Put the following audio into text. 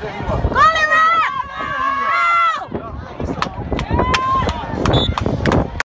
Thank you.